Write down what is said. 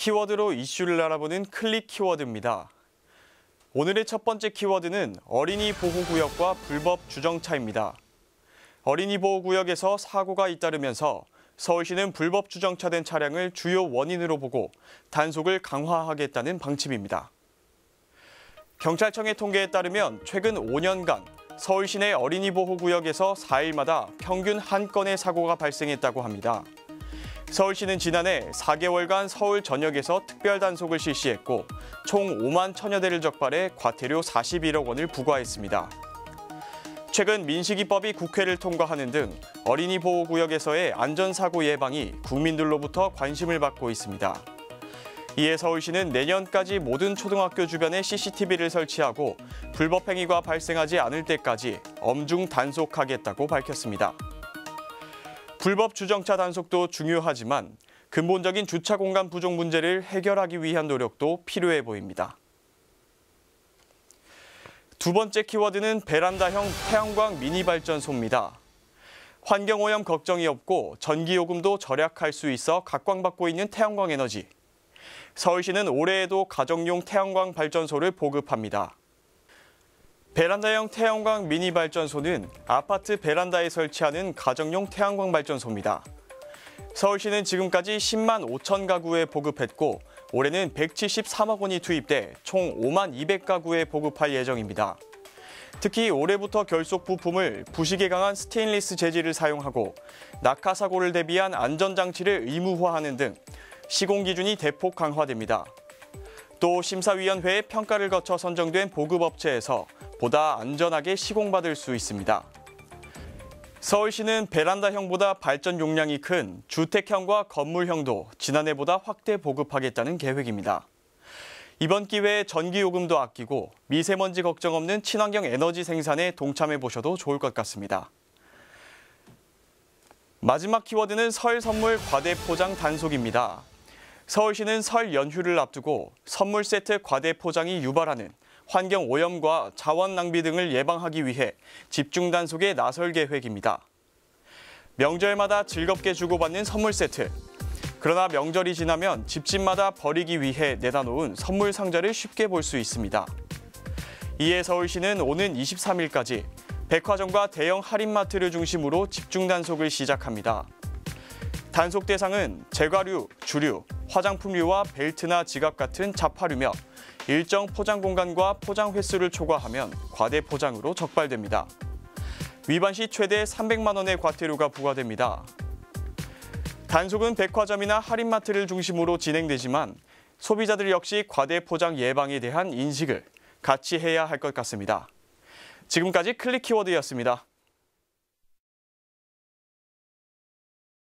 키워드로 이슈를 알아보는 클릭 키워드입니다. 오늘의 첫 번째 키워드는 어린이 보호구역과 불법 주정차입니다. 어린이 보호구역에서 사고가 잇따르면서 서울시는 불법 주정차된 차량을 주요 원인으로 보고 단속을 강화하겠다는 방침입니다. 경찰청의 통계에 따르면 최근 5년간 서울 시내 어린이 보호구역에서 4일마다 평균 한 건의 사고가 발생했다고 합니다. 서울시는 지난해 4개월간 서울 전역에서 특별 단속을 실시했고 총 5만 천여 대를 적발해 과태료 41억 원을 부과했습니다. 최근 민식이법이 국회를 통과하는 등 어린이 보호구역에서의 안전사고 예방이 국민들로부터 관심을 받고 있습니다. 이에 서울시는 내년까지 모든 초등학교 주변에 CCTV를 설치하고 불법 행위가 발생하지 않을 때까지 엄중 단속하겠다고 밝혔습니다. 불법 주정차 단속도 중요하지만 근본적인 주차 공간 부족 문제를 해결하기 위한 노력도 필요해 보입니다. 두 번째 키워드는 베란다형 태양광 미니 발전소입니다. 환경오염 걱정이 없고 전기요금도 절약할 수 있어 각광받고 있는 태양광 에너지. 서울시는 올해에도 가정용 태양광 발전소를 보급합니다. 베란다형 태양광 미니 발전소는 아파트 베란다에 설치하는 가정용 태양광 발전소입니다. 서울시는 지금까지 10만 5천 가구에 보급했고 올해는 173억 원이 투입돼 총 5만 200가구에 보급할 예정입니다. 특히 올해부터 결속 부품을 부식에 강한 스테인리스 재질을 사용하고 낙하 사고를 대비한 안전장치를 의무화하는 등 시공 기준이 대폭 강화됩니다. 또 심사위원회의 평가를 거쳐 선정된 보급업체에서 보다 안전하게 시공받을 수 있습니다. 서울시는 베란다형보다 발전 용량이 큰 주택형과 건물형도 지난해보다 확대 보급하겠다는 계획입니다. 이번 기회에 전기요금도 아끼고 미세먼지 걱정 없는 친환경 에너지 생산에 동참해 보셔도 좋을 것 같습니다. 마지막 키워드는 설 선물 과대 포장 단속입니다. 서울시는 설 연휴를 앞두고 선물 세트 과대 포장이 유발하는 환경 오염과 자원 낭비 등을 예방하기 위해 집중 단속에 나설 계획입니다. 명절마다 즐겁게 주고받는 선물 세트. 그러나 명절이 지나면 집집마다 버리기 위해 내다 놓은 선물 상자를 쉽게 볼 수 있습니다. 이에 서울시는 오는 23일까지 백화점과 대형 할인마트를 중심으로 집중 단속을 시작합니다. 단속 대상은 제과류, 주류, 화장품류와 벨트나 지갑 같은 자파류며 일정 포장 공간과 포장 횟수를 초과하면 과대 포장으로 적발됩니다. 위반 시 최대 300만 원의 과태료가 부과됩니다. 단속은 백화점이나 할인마트를 중심으로 진행되지만 소비자들 역시 과대 포장 예방에 대한 인식을 같이 해야 할 것 같습니다. 지금까지 클릭 키워드였습니다.